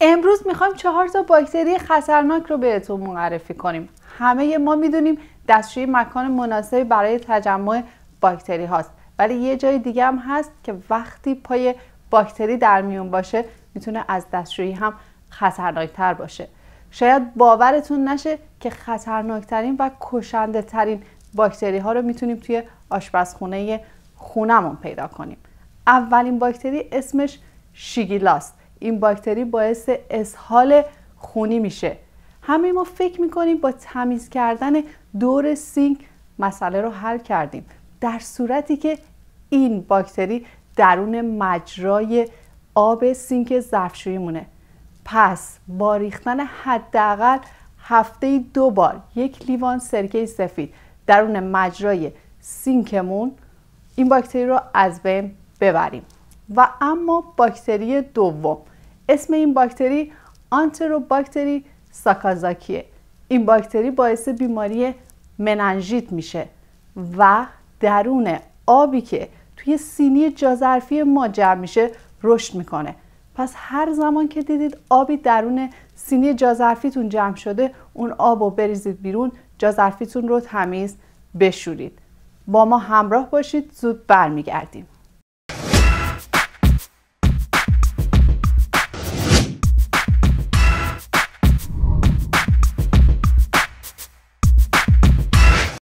امروز می‌خوایم چهار تا باکتری خطرناک رو بهتون معرفی کنیم. همه ما می‌دونیم دستشوی مکان مناسبی برای تجمع باکتری هاست. ولی یه جای دیگه هم هست که وقتی پای باکتری در میون باشه می‌تونه از دستشویی هم خطرناکتر باشه. شاید باورتون نشه که خطرناکترین و کشنده ترین باکتری ها رو می‌تونیم توی آشپزخونه خونمون پیدا کنیم. اولین باکتری اسمش شیگلاست. این باکتری باعث اسهال خونی میشه. همه ما فکر می‌کنیم با تمیز کردن دور سینک مسئله رو حل کردیم. در صورتی که این باکتری درون مجرای آب سینک ظرفشویی می‌مونه پس با ریختن حداقل هفته دو بار یک لیوان سرکه سفید درون مجرای سینکمون این باکتری رو از بین ببریم. و اما باکتری دوم. اسم این باکتری آنتروباکتری ساکازاکیه این باکتری باعث بیماری مننژیت میشه و درون آبی که توی سینی جاظرفی ما جمع میشه رشد می‌کنه. پس هر زمان که دیدید آبی درون سینی جاظرفیتون جمع شده اون آب رو بریزید بیرون جاظرفیتون رو تمیز بشورید. با ما همراه باشید زود برمیگردیم.